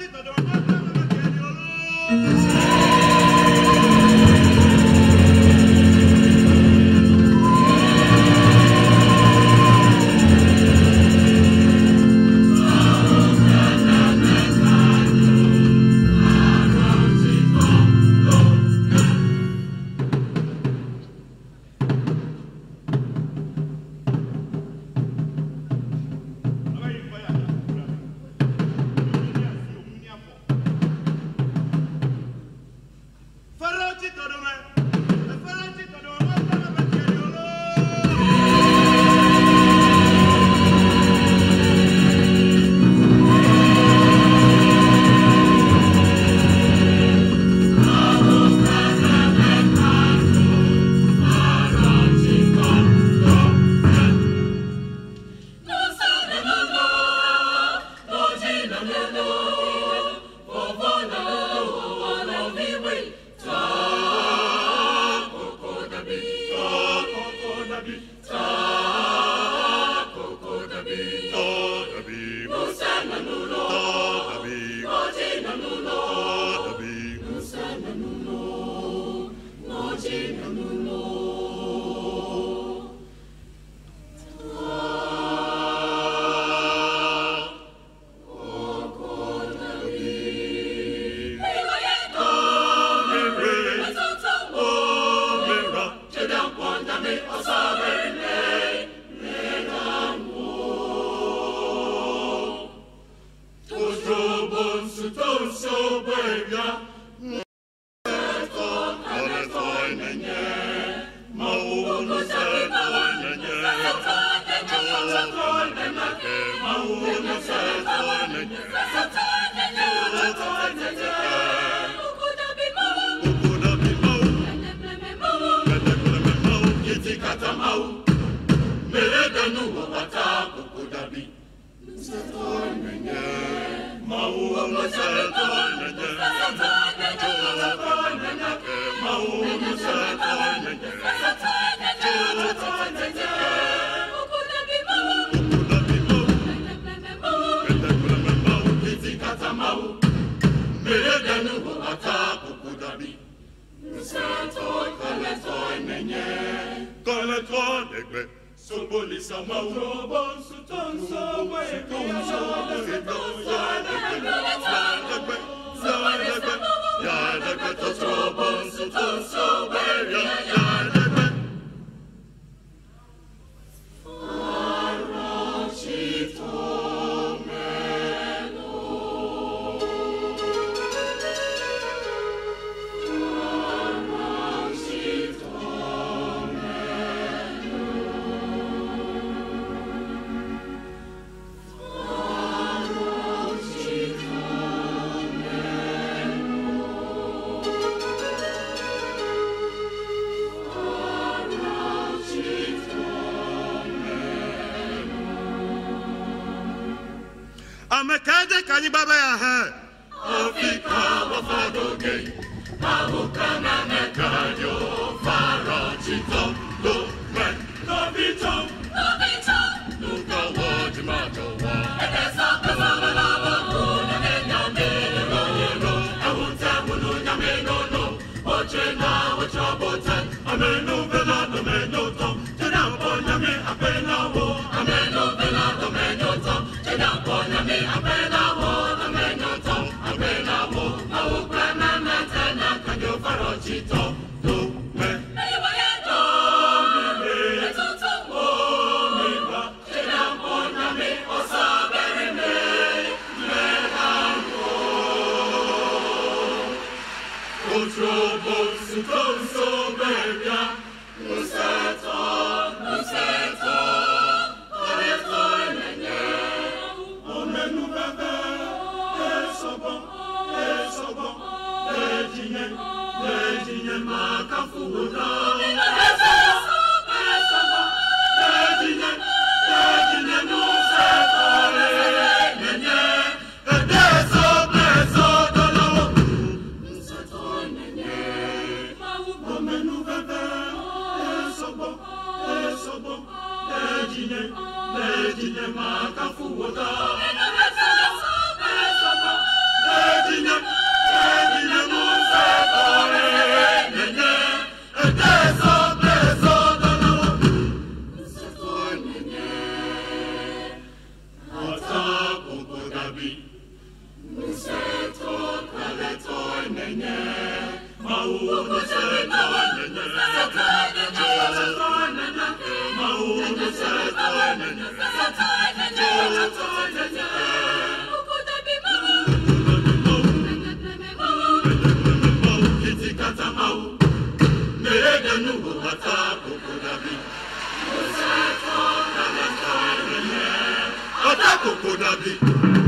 Fẹ́ràn tí free. Thank you. Katamau, so police are my robots, so don't so wait. So don't so wait. So don't amekede kanyi baba ya he? Afrika wafadoge Mahukana mekayo Farachito Lume Nobito Nuka wadi matowa Edesa kasala lava Kuna nenya mene royero Ahunta munu nyame no no. Oche na wachabotan Amenu vela amenu Otrobos, Kosoberia, Musat Kokodabi.